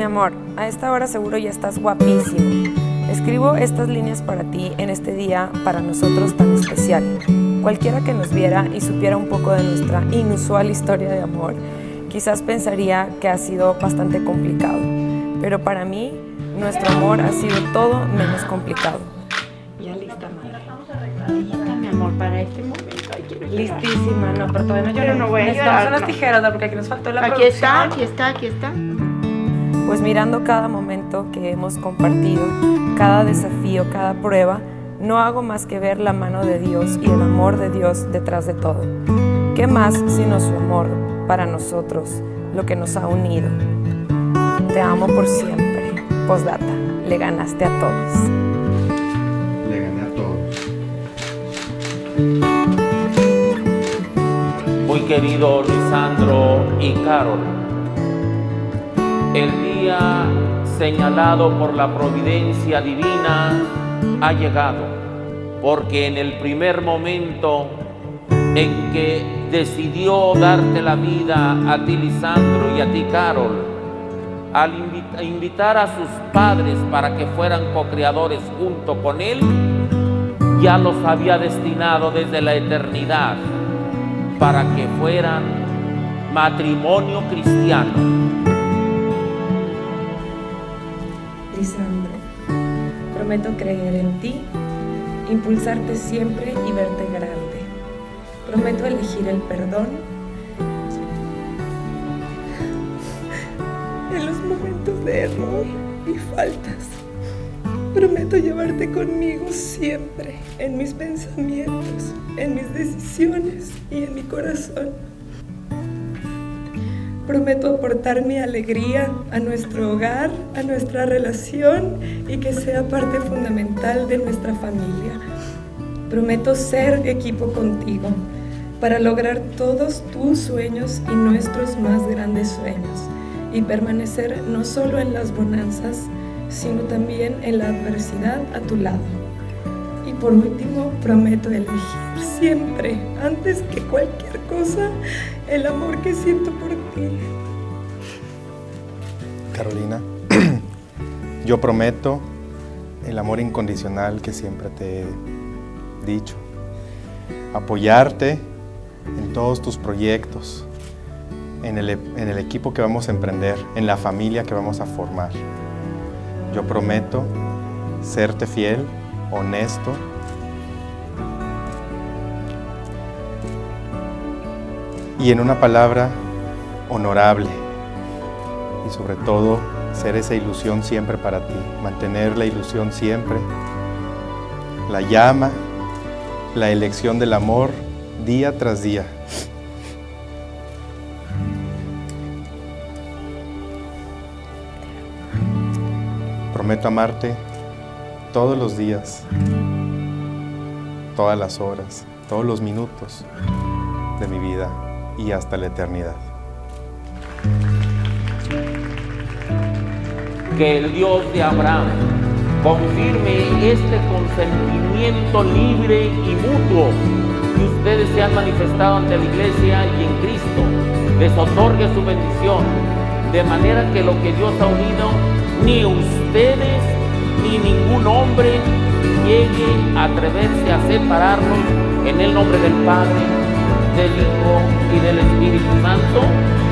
Mi amor, a esta hora seguro ya estás guapísimo. Escribo estas líneas para ti en este día para nosotros tan especial. Cualquiera que nos viera y supiera un poco de nuestra inusual historia de amor, quizás pensaría que ha sido bastante complicado. Pero para mí, nuestro amor ha sido todo menos complicado. Ya lista, madre. Lista, mi amor, para este momento. Listísima, no, pero todavía no Pero no voy a Necesitamos unas tijeras, ¿no? porque aquí nos faltó la Aquí está, producción. aquí está, aquí está. Pues mirando cada momento que hemos compartido, cada desafío, cada prueba, no hago más que ver la mano de Dios y el amor de Dios detrás de todo. ¿Qué más sino su amor para nosotros, lo que nos ha unido? Te amo por siempre. Postdata, le ganaste a todos. Le gané a todos. Muy querido Lisandro y Carol, el señalado por la providencia divina ha llegado, porque en el primer momento en que decidió darte la vida a ti Lisandro y a ti Carol, al invi- invitar a sus padres para que fueran co-creadores junto con él, ya los había destinado desde la eternidad para que fueran matrimonio cristiano. Prometo creer en ti, impulsarte siempre y verte grande. Prometo elegir el perdón en los momentos de error y faltas. Prometo llevarte conmigo siempre, en mis pensamientos, en mis decisiones y en mi corazón. Prometo aportar mi alegría a nuestro hogar, a nuestra relación y que sea parte fundamental de nuestra familia. Prometo ser equipo contigo para lograr todos tus sueños y nuestros más grandes sueños y permanecer no solo en las bonanzas, sino también en la adversidad a tu lado. Por último, prometo elegir siempre, antes que cualquier cosa, el amor que siento por ti. Carolina, yo prometo el amor incondicional que siempre te he dicho, apoyarte en todos tus proyectos, en el, en el equipo que vamos a emprender, en la familia que vamos a formar. Yo prometo serte fiel, honesto, y en una palabra, honorable. Y sobre todo ser esa ilusión siempre para ti, mantener la ilusión siempre, la llama, la elección del amor día tras día. Prometo amarte todos los días, todas las horas, todos los minutos de mi vida y hasta la eternidad. Que el Dios de Abraham confirme este consentimiento libre y mutuo que ustedes se han manifestado ante la iglesia y en Cristo. Les otorgue su bendición, de manera que lo que Dios ha unido, ni ustedes ni ningún hombre llegue a atreverse a separarnos en el nombre del Padre, del Hijo y del Espíritu Santo.